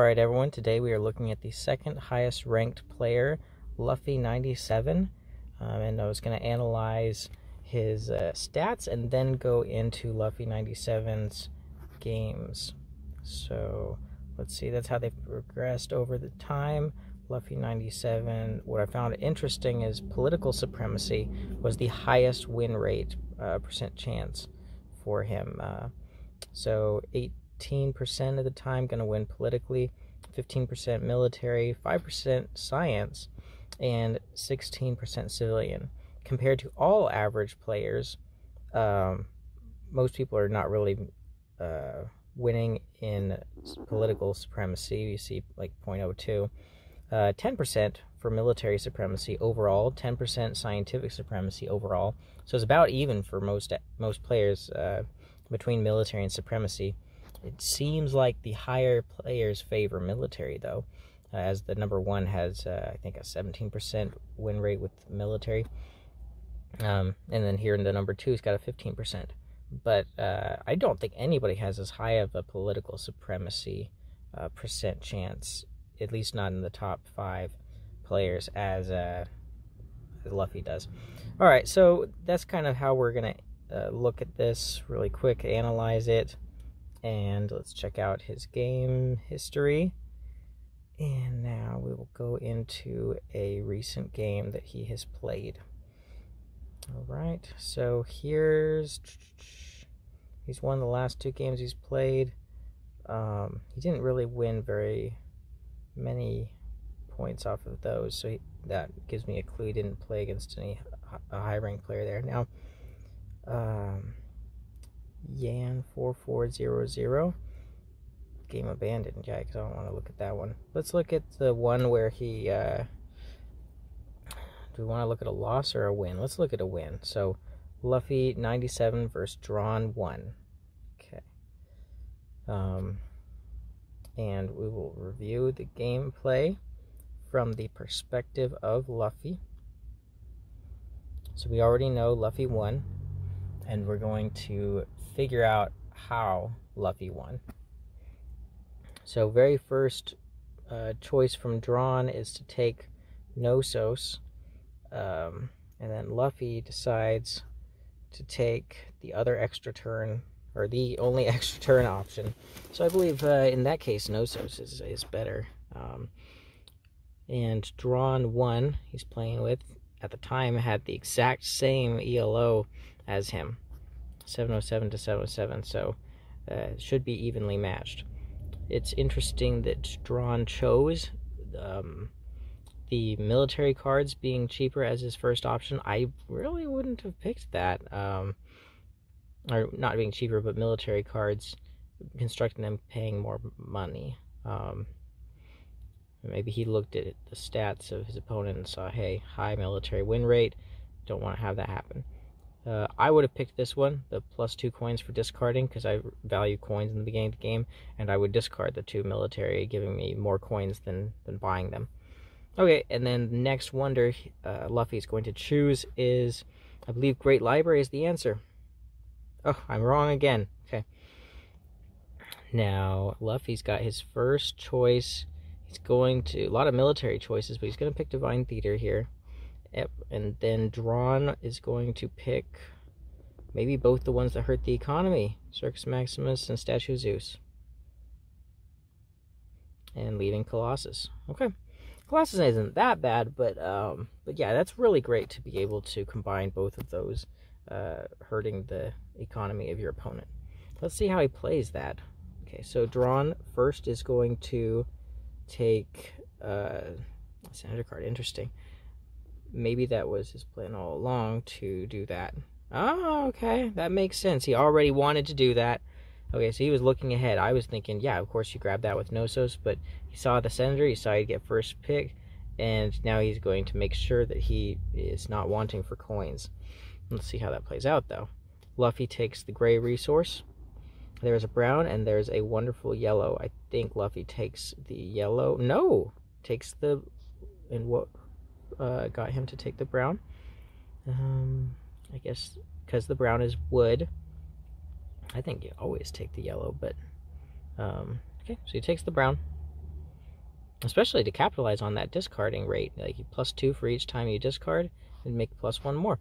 Alright everyone, today we are looking at the second highest ranked player, Luffy97, um, and I was going to analyze his uh, stats and then go into Luffy97's games. So let's see, that's how they've progressed over the time. Luffy97, what I found interesting is political supremacy was the highest win rate uh, percent chance for him. Uh, so 8 15% of the time going to win politically, 15% military, 5% science, and 16% civilian. Compared to all average players, um, most people are not really uh, winning in political supremacy. You see like 0.02. Uh, 10% for military supremacy overall, 10% scientific supremacy overall. So it's about even for most most players uh, between military and supremacy. It seems like the higher players favor military, though, uh, as the number one has, uh, I think, a 17% win rate with military. Um, and then here in the number two, it's got a 15%. But uh, I don't think anybody has as high of a political supremacy uh, percent chance, at least not in the top five players, as, uh, as Luffy does. All right, so that's kind of how we're going to look at this really quick, analyze it and let's check out his game history. And now we will go into a recent game that he has played. All right, so here's he's won the last two games he's played. Um, he didn't really win very many points off of those, so he, that gives me a clue he didn't play against any a high ranked player there. Now, um, Yan4400. Game abandoned. Yeah, because I don't want to look at that one. Let's look at the one where he. Uh, do we want to look at a loss or a win? Let's look at a win. So, Luffy 97 versus Drawn 1. Okay. Um, and we will review the gameplay from the perspective of Luffy. So we already know Luffy won, and we're going to figure out how Luffy won. So, very first uh, choice from Drawn is to take Knossos, um, and then Luffy decides to take the other extra turn, or the only extra turn option. So, I believe uh, in that case, Knossos is, is better. Um, and Drawn 1, he's playing with, at the time, had the exact same ELO as him. 707 to 707, so uh, should be evenly matched. It's interesting that Drawn chose um, the military cards being cheaper as his first option. I really wouldn't have picked that. Um, or not being cheaper, but military cards, constructing them paying more money. Um, maybe he looked at the stats of his opponent and saw, hey, high military win rate, don't want to have that happen. Uh, I would have picked this one, the plus two coins for discarding, because I value coins in the beginning of the game, and I would discard the two military, giving me more coins than, than buying them. Okay, and then the next wonder uh, Luffy is going to choose is, I believe Great Library is the answer. Oh, I'm wrong again. Okay. Now, Luffy's got his first choice. He's going to, a lot of military choices, but he's going to pick Divine Theater here. And then Drawn is going to pick maybe both the ones that hurt the economy Circus Maximus and Statue Zeus. And leaving Colossus. Okay. Colossus isn't that bad, but um, but yeah, that's really great to be able to combine both of those, uh, hurting the economy of your opponent. Let's see how he plays that. Okay, so Drawn first is going to take uh, Senator card. Interesting maybe that was his plan all along to do that. Oh, okay. That makes sense. He already wanted to do that. Okay, so he was looking ahead. I was thinking, yeah, of course you grab that with Knossos, but he saw the senator, he saw he'd get first pick, and now he's going to make sure that he is not wanting for coins. Let's see how that plays out, though. Luffy takes the gray resource. There's a brown, and there's a wonderful yellow. I think Luffy takes the yellow. No! Takes the... And what uh, got him to take the brown. Um, I guess because the brown is wood. I think you always take the yellow, but um, okay. So he takes the brown. especially to capitalize on that discarding rate. Like plus two for each time you discard, and make plus one more.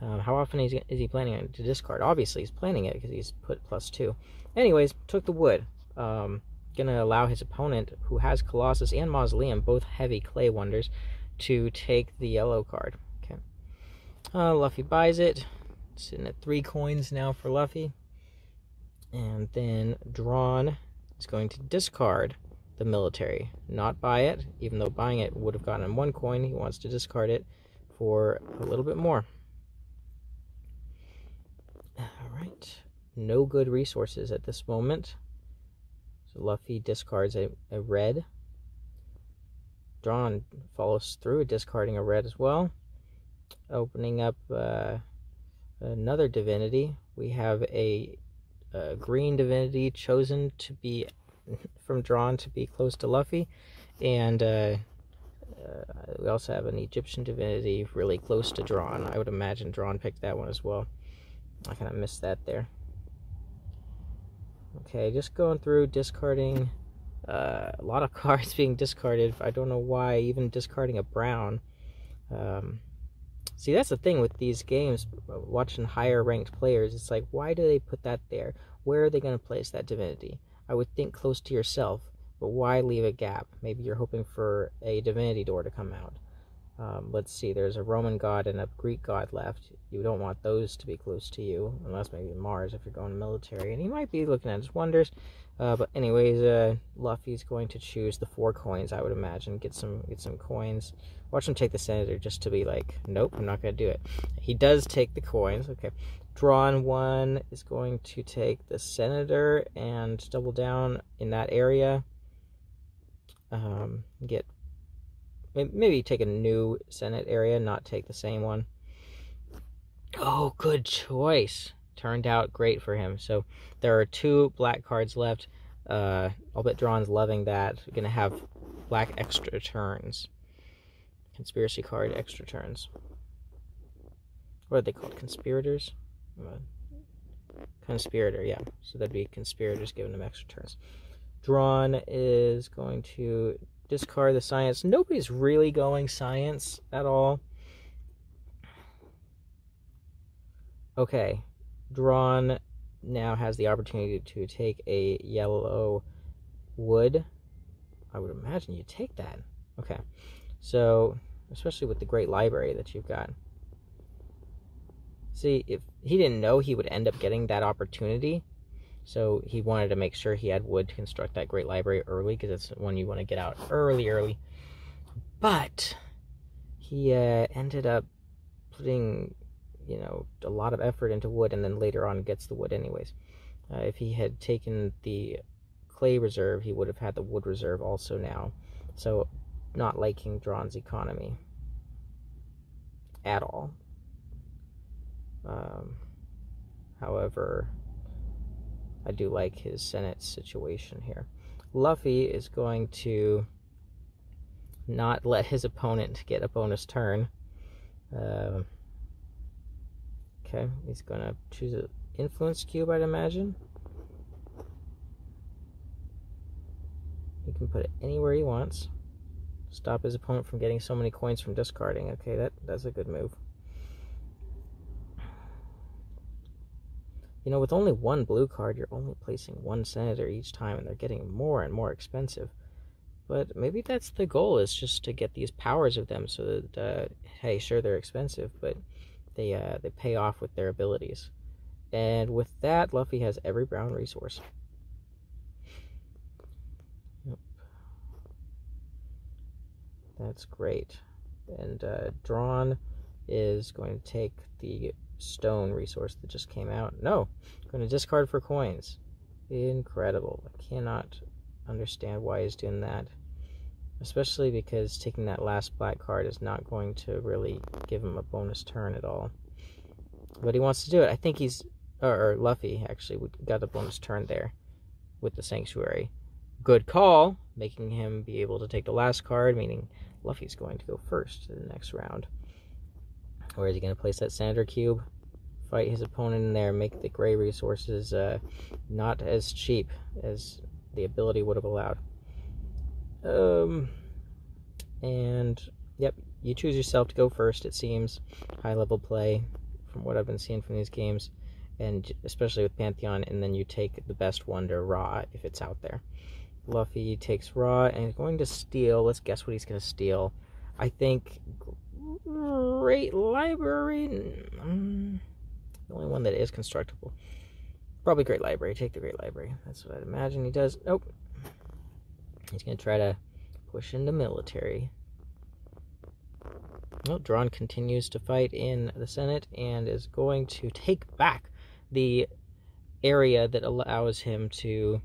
Um, how often is he, is he planning to discard? Obviously, he's planning it because he's put plus two. Anyways, took the wood. Um, gonna allow his opponent, who has Colossus and Mausoleum, both heavy clay wonders, to take the yellow card. Okay. Uh, Luffy buys it. Sitting at three coins now for Luffy. And then Drawn is going to discard the military, not buy it, even though buying it would have gotten him one coin. He wants to discard it for a little bit more. All right. No good resources at this moment. So Luffy discards a, a red. Drawn follows through, discarding a red as well. Opening up uh, another divinity. We have a, a, green divinity chosen to be from Drawn to be close to Luffy. And uh, uh, we also have an Egyptian divinity really close to Drawn. I would imagine Drawn picked that one as well. I kind of missed that there. Okay, just going through discarding uh, a lot of cards being discarded. I don't know why, even discarding a brown. Um, see, that's the thing with these games, watching higher ranked players. It's like, why do they put that there? Where are they going to place that divinity? I would think close to yourself, but why leave a gap? Maybe you're hoping for a divinity door to come out. Um, let's see, there's a Roman god and a Greek god left. You don't want those to be close to you, unless maybe Mars if you're going military. And he might be looking at his wonders. Uh, but anyways, uh, Luffy's going to choose the four coins, I would imagine. Get some get some coins. Watch him take the senator just to be like, nope, I'm not going to do it. He does take the coins. Okay. Drawn one is going to take the senator and double down in that area. Um, get maybe take a new Senate area, not take the same one. Oh, good choice. Turned out great for him. So there are two black cards left. Uh, I'll bet Drawn's loving that. We're going to have black extra turns. Conspiracy card extra turns. What are they called? Conspirators? Uh, conspirator, yeah. So that'd be conspirators giving them extra turns. Drawn is going to discard the science. Nobody's really going science at all. Okay, Drawn now has the opportunity to take a yellow wood. I would imagine you take that. Okay, so especially with the great library that you've got. See, if he didn't know he would end up getting that opportunity, so he wanted to make sure he had wood to construct that great library early because it's one you want to get out early, early. But he uh, ended up putting, you know, a lot of effort into wood and then later on gets the wood anyways. Uh, if he had taken the clay reserve, he would have had the wood reserve also now. So, not liking Drawn's economy at all. Um, however, I do like his Senate situation here. Luffy is going to not let his opponent get a bonus turn. Uh, okay, he's going to choose an influence cube, I'd imagine. He can put it anywhere he wants. Stop his opponent from getting so many coins from discarding. Okay, that, that's a good move. You know, with only one blue card, you're only placing one senator each time, and they're getting more and more expensive. But maybe that's the goal, is just to get these powers of them so that, uh, hey, sure, they're expensive, but they, uh, they pay off with their abilities. And with that, Luffy has every brown resource. Yep. That's great. And uh, Drawn is going to take the stone resource that just came out. No, I'm going to discard for coins. Incredible. I cannot understand why he's doing that. Especially because taking that last black card is not going to really give him a bonus turn at all. But he wants to do it. I think he's, or, or Luffy actually got a bonus turn there with the Sanctuary. Good call, making him be able to take the last card, meaning Luffy's going to go first in the next round. Where is he going to place that Senator Cube? Fight his opponent in there, make the gray resources uh, not as cheap as the ability would have allowed. Um, and yep, you choose yourself to go first. It seems high level play from what I've been seeing from these games, and especially with Pantheon. And then you take the best wonder Ra if it's out there. Luffy takes Ra and is going to steal. Let's guess what he's going to steal. I think Great Library. Mm, the only one that is constructible. Probably Great Library. Take the Great Library. That's what I'd imagine he does. Nope. He's going to try to push into military. Well, Dran continues to fight in the Senate and is going to take back the area that allows him to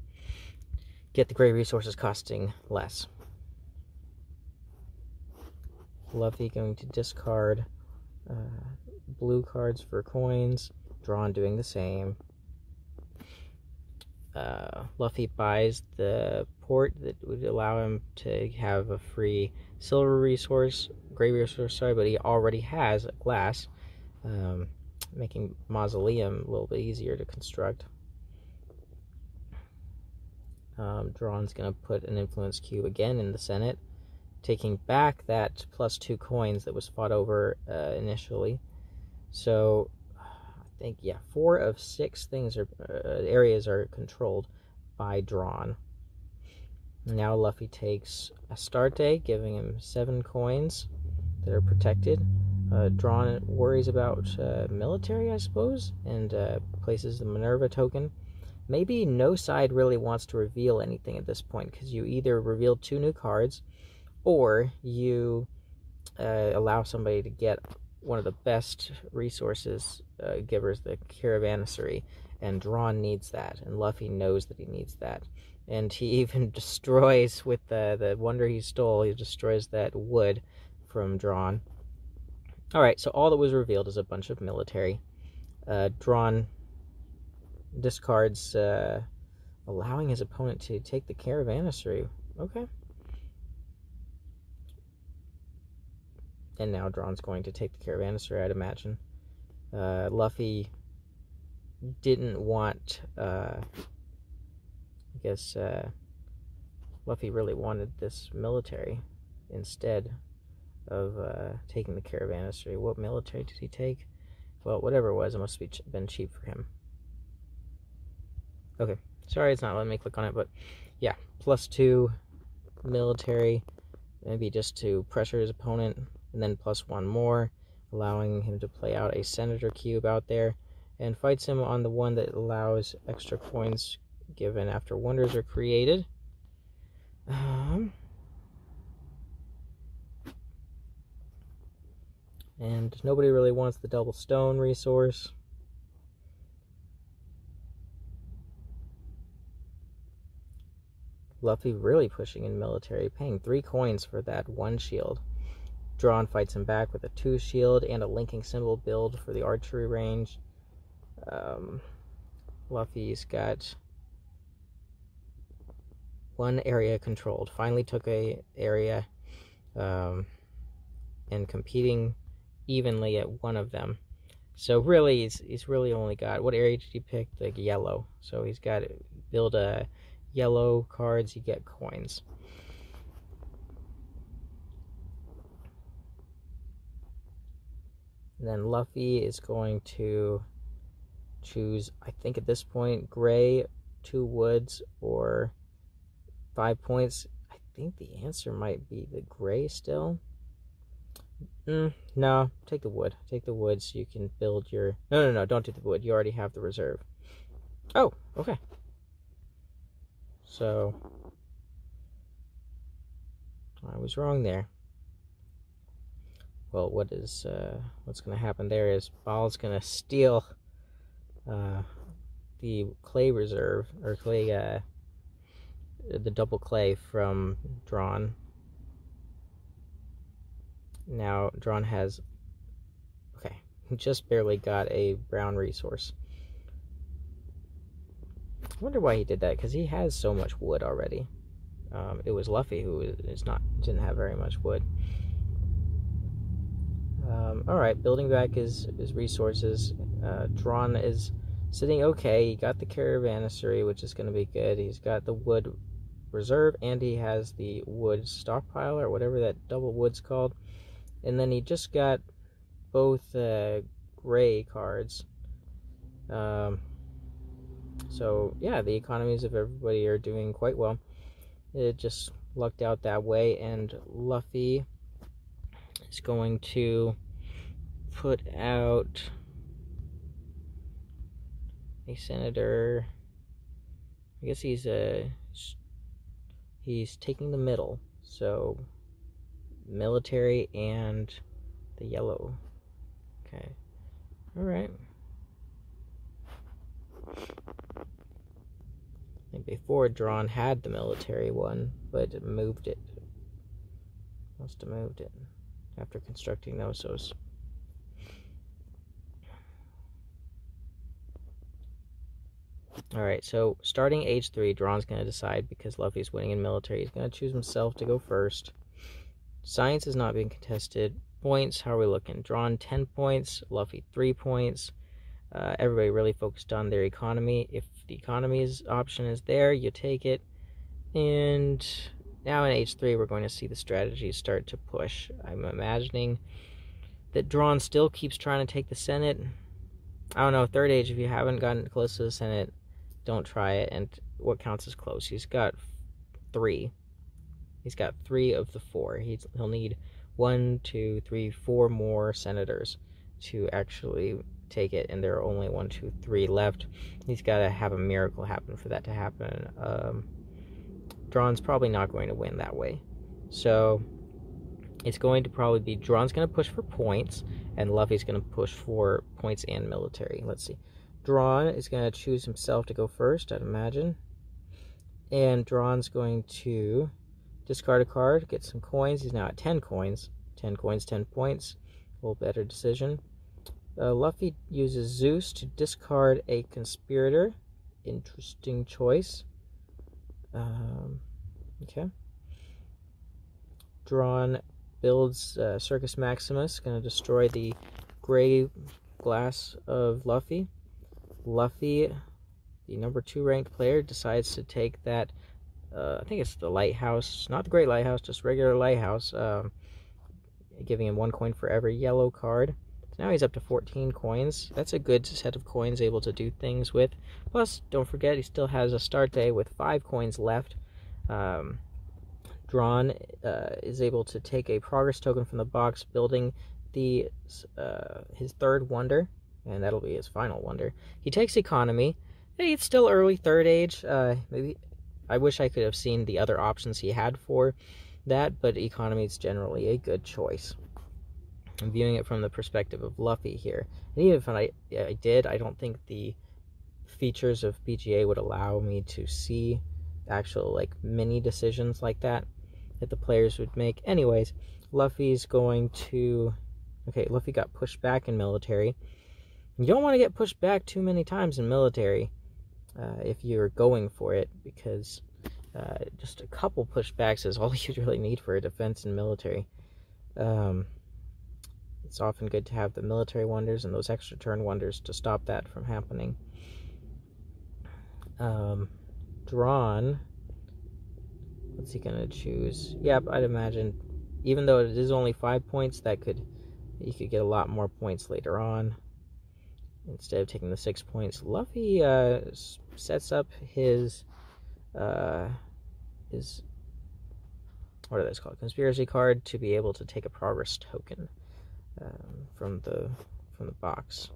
get the gray resources costing less. Luffy going to discard uh, blue cards for coins. Drawn doing the same. Uh, Luffy buys the port that would allow him to have a free silver resource, gray resource, sorry, but he already has glass, um, making Mausoleum a little bit easier to construct. Um, Dran's going to put an influence cube again in the Senate, taking back that plus two coins that was fought over uh, initially. So I think yeah, four of six things are uh, areas are controlled by Drawn. Now Luffy takes Astarte, giving him seven coins that are protected. Uh, Dran worries about uh, military, I suppose, and uh, places the Minerva token. Maybe no side really wants to reveal anything at this point because you either reveal two new cards or you uh, allow somebody to get one of the best resources uh, givers, the Caravansary, and Dran needs that, and Luffy knows that he needs that. And he even destroys, with the, the wonder he stole, he destroys that wood from Dran. Alright, so all that was revealed is a bunch of military. Uh, Dran discards, uh, allowing his opponent to take the Caravansary. Okay. And now Dran's going to take the Caravanserai, I'd imagine. Uh, Luffy didn't want, uh, I guess, uh, Luffy really wanted this military instead of uh, taking the Caravanserai. What military did he take? Well, whatever it was, it must have been cheap for him. Okay, sorry it's not letting me click on it, but yeah, plus two military, maybe just to pressure his opponent, and then plus one more, allowing him to play out a Senator Cube out there, and fights him on the one that allows extra coins given after wonders are created. Um, and nobody really wants the double stone resource. Luffy really pushing in military, paying three coins for that one shield. Dran fights him back with a two shield and a linking symbol build for the archery range. Um, Luffy's got one area controlled. Finally took a area um, and competing evenly at one of them. So really, he's, he's really only got what area did he pick? The yellow. So he's got build a yellow cards, you get coins. And then Luffy is going to choose, I think at this point, gray, two woods, or five points. I think the answer might be the gray still. Mm, no, take the wood. Take the wood so you can build your... No, no, no, don't do the wood. You already have the reserve. Oh, okay. So I was wrong there. Well, what is uh, what's going to happen there is Baal's going to steal uh, the clay reserve or clay, uh, the double clay from Dran. Now Dran has okay, just barely got a brown resource. I wonder why he did that because he has so much wood already. Um, it was Luffy who is not didn't have very much wood. Um, all right, building back his his resources. Uh, Dran is sitting okay. He got the caravanserai, which is going to be good. He's got the wood reserve, and he has the wood stockpile or whatever that double wood's called. And then he just got both uh, gray cards. Um, so yeah, the economies of everybody are doing quite well. It just lucked out that way, and Luffy is going to put out a senator. I guess he's a uh, he's taking the middle, so military and the yellow. Okay, all right. I think before Drawn had the military one, but moved it. Must have moved it after constructing Knossos. Alright, so starting age 3, Drawn's going to decide because Luffy's winning in military. He's going to choose himself to go first. Science is not being contested. Points, how are we looking? Drawn 10 points, Luffy 3 points. Uh, everybody really focused on their economy. If the economy's option is there, you take it. And now in age 3, we're going to see the strategies start to push. I'm imagining that Drawn still keeps trying to take the Senate. I don't know, third age, if you haven't gotten close to the Senate, don't try it. And what counts as close? He's got three. He's got three of the four. He's, he'll need one, two, three, four more senators to actually take it, and there are only one, two, three left. He's got to have a miracle happen for that to happen. Um, Drawn's probably not going to win that way. So it's going to probably be Drawn's going to push for points, and Luffy's going to push for points and military. Let's see. Drawn is going to choose himself to go first, I'd imagine. And Drawn's going to discard a card, get some coins. He's now at 10 coins. 10 coins, 10 points. A little better decision. Uh, Luffy uses Zeus to discard a conspirator. Interesting choice. Um, okay. Drawn builds uh, Circus Maximus, going to destroy the gray glass of Luffy. Luffy, the number two ranked player, decides to take that. Uh, I think it's the lighthouse, not the great lighthouse, just regular lighthouse, um, giving him one coin for every yellow card. Now he's up to 14 coins. That's a good set of coins able to do things with. Plus, don't forget, he still has Astarte with 5 coins left. Um, Drawn uh, is able to take a progress token from the box, building the uh, his third wonder, and that'll be his final wonder. He takes economy. Hey, it's still early third age. Uh, maybe I wish I could have seen the other options he had for that, but economy is generally a good choice. I'm viewing it from the perspective of Luffy here. And even if I, I did, I don't think the features of BGA would allow me to see actual like mini decisions like that that the players would make. Anyways, Luffy's going to okay, Luffy got pushed back in military. You don't want to get pushed back too many times in military uh, if you're going for it because uh, just a couple pushbacks is all you really need for a defense in military. Um, it's often good to have the military wonders and those extra turn wonders to stop that from happening. Um, drawn. What's he gonna choose? Yep, I'd imagine. Even though it is only five points, that could you could get a lot more points later on. Instead of taking the six points, Luffy uh, sets up his uh, his what are those called? Conspiracy card to be able to take a progress token um, from the from the box.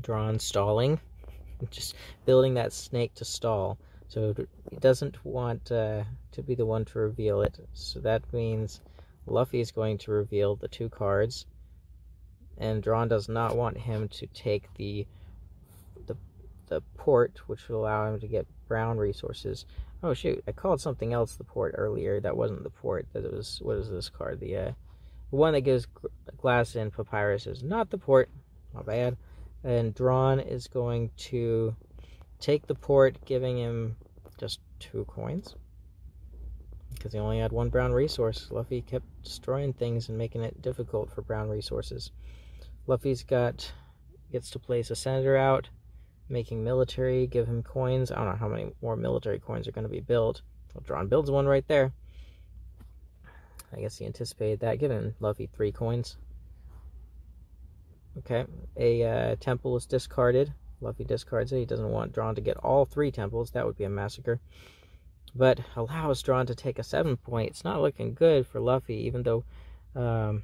Drawn stalling, just building that snake to stall. So it doesn't want uh, to be the one to reveal it. So that means Luffy is going to reveal the two cards, and Drawn does not want him to take the the the port, which will allow him to get brown resources Oh shoot, I called something else the port earlier. That wasn't the port. That was what is this card? The uh, one that gives glass and papyrus is not the port. My bad. And Drawn is going to take the port, giving him just two coins because he only had one brown resource. Luffy kept destroying things and making it difficult for brown resources. Luffy's got gets to place a senator out. Making military, give him coins. I don't know how many more military coins are going to be built. Well, Drawn builds one right there. I guess he anticipated that, giving Luffy three coins. Okay, a uh, temple is discarded. Luffy discards it. He doesn't want Drawn to get all three temples. That would be a massacre. But allows Drawn to take a seven point. It's not looking good for Luffy, even though um,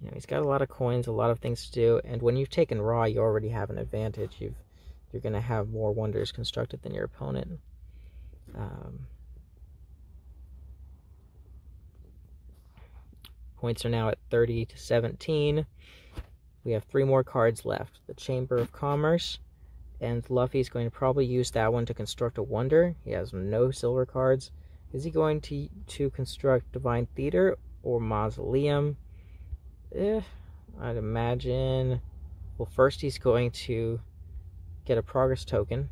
you know he's got a lot of coins, a lot of things to do. And when you've taken Ra, you already have an advantage. You've you're going to have more wonders constructed than your opponent. Um, points are now at 30 to 17. We have three more cards left. The Chamber of Commerce, and Luffy's going to probably use that one to construct a Wonder. He has no silver cards. Is he going to, to construct Divine Theater or Mausoleum? Eh, I'd imagine... Well, first he's going to get a progress token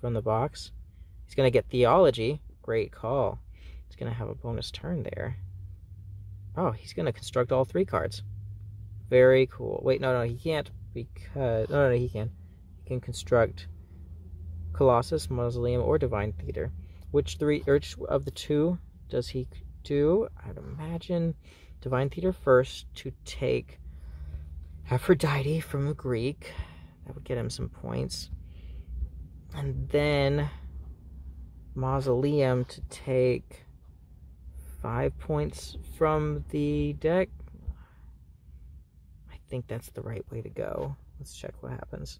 from the box. He's going to get Theology. Great call. He's going to have a bonus turn there. Oh, he's going to construct all three cards. Very cool. Wait, no, no, he can't because... No, no, no, he can. He can construct Colossus, Mausoleum, or Divine Theater. Which three, which of the two does he do? I'd imagine Divine Theater first to take Aphrodite from a Greek. That would get him some points. And then Mausoleum to take five points from the deck I think that's the right way to go. Let's check what happens.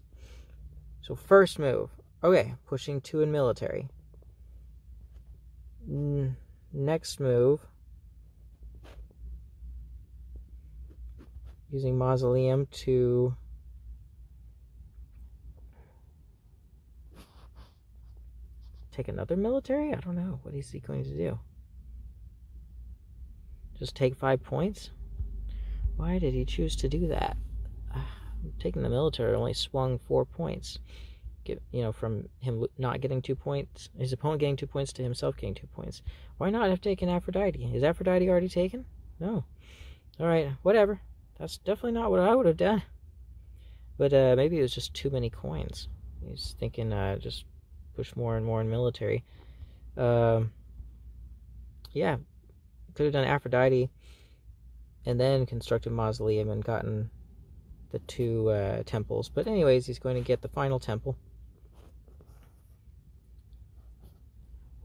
So first move. Okay, pushing two in military. Next move. Using Mausoleum to take another military? I don't know. What is he going to do? Just take five points? Why did he choose to do that? Uh, taking the military only swung four points. Get, you know, from him not getting two points, his opponent getting two points to himself getting two points. Why not have taken Aphrodite? Is Aphrodite already taken? No. All right, whatever. That's definitely not what I would have done. But uh, maybe it was just too many coins. He's thinking uh, just push more and more in military. Um, yeah, could have done Aphrodite and then constructed mausoleum and gotten the two uh, temples. But anyways, he's going to get the final temple,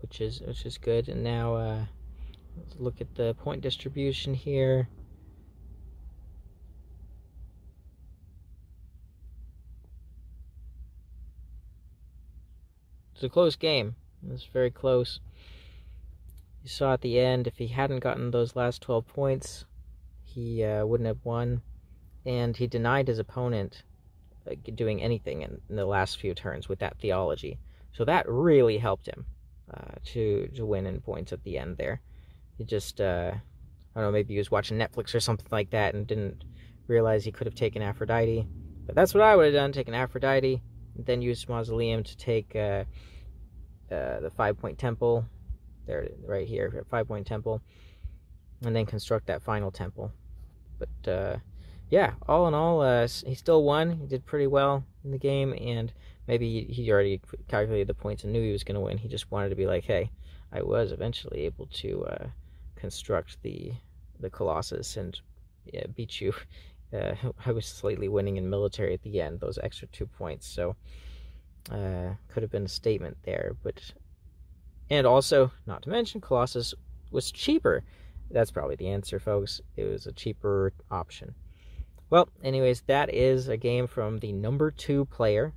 which is which is good. And now uh, let's look at the point distribution here. It's a close game. It's very close. You saw at the end, if he hadn't gotten those last 12 points, he uh, wouldn't have won, and he denied his opponent uh, doing anything in, in, the last few turns with that theology. So that really helped him uh, to to win in points at the end there. He just uh, I don't know maybe he was watching Netflix or something like that and didn't realize he could have taken Aphrodite. But that's what I would have done: taken Aphrodite, and then used Mausoleum to take uh, the five point temple. There, right here, five point temple, and then construct that final temple. But uh, yeah, all in all, uh, he still won. He did pretty well in the game, and maybe he already calculated the points and knew he was going to win. He just wanted to be like, hey, I was eventually able to uh, construct the the Colossus and yeah, beat you. Uh, I was slightly winning in military at the end, those extra two points. So uh, could have been a statement there, but and also not to mention Colossus was cheaper that's probably the answer, folks. It was a cheaper option. Well, anyways, that is a game from the number two player.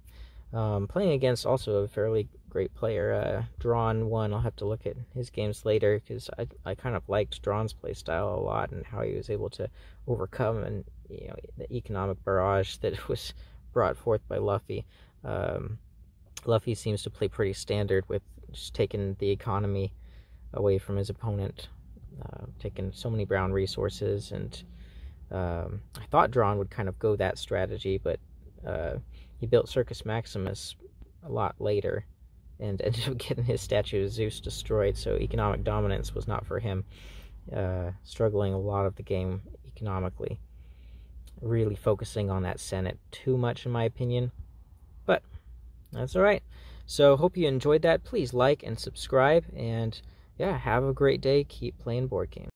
Um, playing against also a fairly great player, uh, Drawn one. I'll have to look at his games later because I, I kind of liked Drawn's playstyle a lot and how he was able to overcome and you know the economic barrage that was brought forth by Luffy. Um, Luffy seems to play pretty standard with just taking the economy away from his opponent uh, taken so many brown resources, and um, I thought Drawn would kind of go that strategy, but uh, he built Circus Maximus a lot later and ended up getting his statue of Zeus destroyed, so economic dominance was not for him. Uh, struggling a lot of the game economically. Really focusing on that Senate too much, in my opinion. That's all right. So hope you enjoyed that. Please like and subscribe, and yeah, have a great day. Keep playing board games.